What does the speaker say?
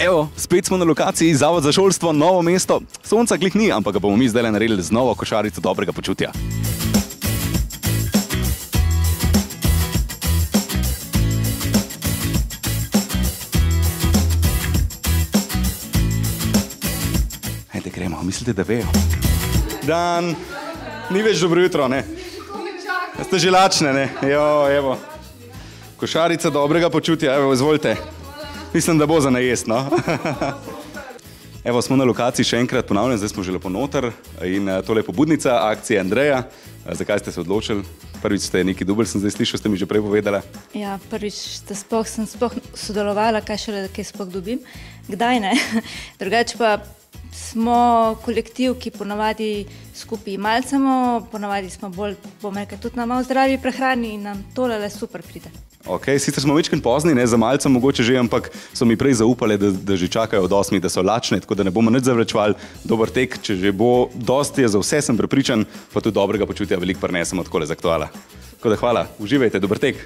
Evo, spet smo na lokaciji Zavod za šolstvo, novo mesto. Sonca glih ni, ampak ga bomo mi zdaj naredili z novo košarico dobrega počutja. Ajde, gremo, mislite, da vejo? Dan, ni več dobro jutro, ne? Ste že lačne, ne? Jo, evo. Košarica dobrega počutja, evo, izvolite. Mislim, da bo za najest, no? Evo, smo na lokaciji še enkrat ponavljam, zdaj smo že lepo noter in eh, tole je pobudnica akcije Andreja. Eh, Zakaj ste se odločili? Prvič ste neki dubelj, sem zdaj slišal, ste mi že prej povedali. Ja, prvič, da sploh sem sploh sodelovala, kaj šele, da kaj sploh dobim. Kdaj ne? Drugače pa smo kolektiv, ki ponavadi skupaj malcemo, ponavadi smo bolj, bom rekel, tudi na malo zdravi prehrani in nam tole le super pride. Ok, sicer smo večkrat pozni, ne za malce mogoče že, ampak so mi prej zaupali, da, da že čakajo od osmih, da so lačne, tako da ne bomo nič zavračevali. Dober tek, če že bo, dosti je za vse, sem prepričan, pa tudi dobrega počutja veliko prenesemo tako le z aktuala. Tako da hvala, uživajte, dober tek.